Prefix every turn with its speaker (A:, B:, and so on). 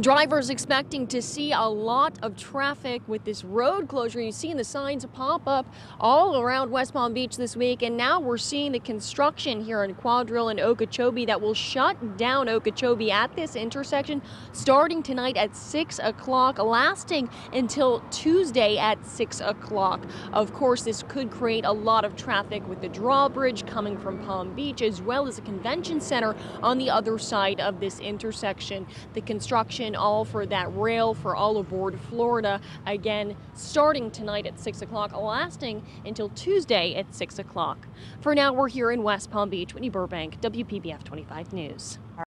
A: Drivers expecting to see a lot of traffic with this road closure. You've seen the signs pop up all around West Palm Beach this week, and now we're seeing the construction here in Quadrille and Okeechobee that will shut down Okeechobee at this intersection starting tonight at 6 o'clock, lasting until Tuesday at 6 o'clock. Of course, this could create a lot of traffic with the drawbridge coming from Palm Beach as well as a convention center on the other side of this intersection. The construction all for that rail for all aboard Florida. Again, starting tonight at 6 o'clock, lasting until Tuesday at 6 o'clock. For now, we're here in West Palm Beach. Whitney Burbank, WPBF 25 News.